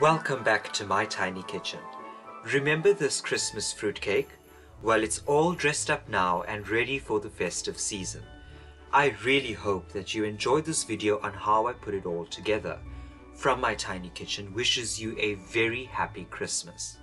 Welcome back to my tiny kitchen. Remember this Christmas fruitcake? Well, it's all dressed up now and ready for the festive season. I really hope that you enjoyed this video on how I put it all together. From My Tiny Kitchen wishes you a very happy Christmas.